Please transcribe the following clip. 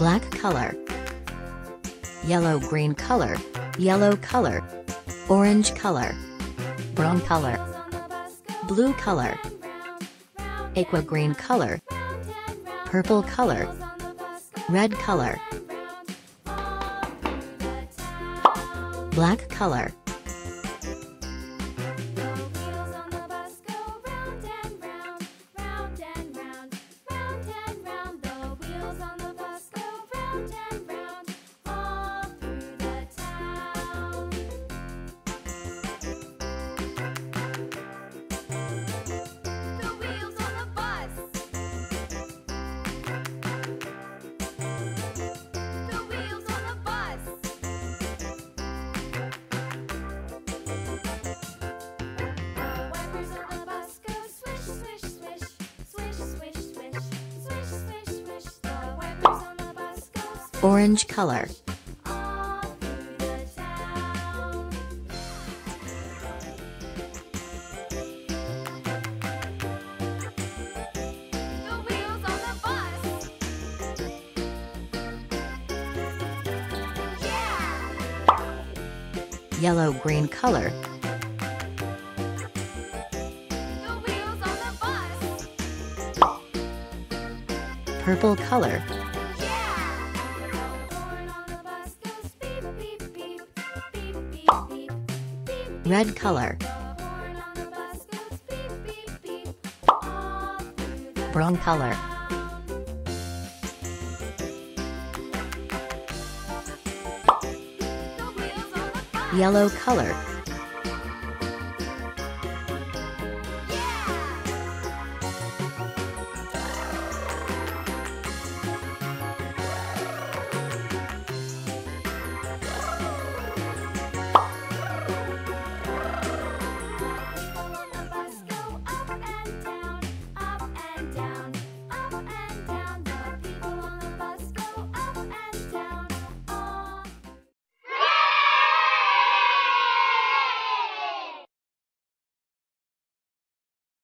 black color, yellow green color, yellow color, orange color, brown color, blue color, aqua green color, purple color, red color, black color, orange color, yellow green color, purple color, red color, brown color, yellow color, down.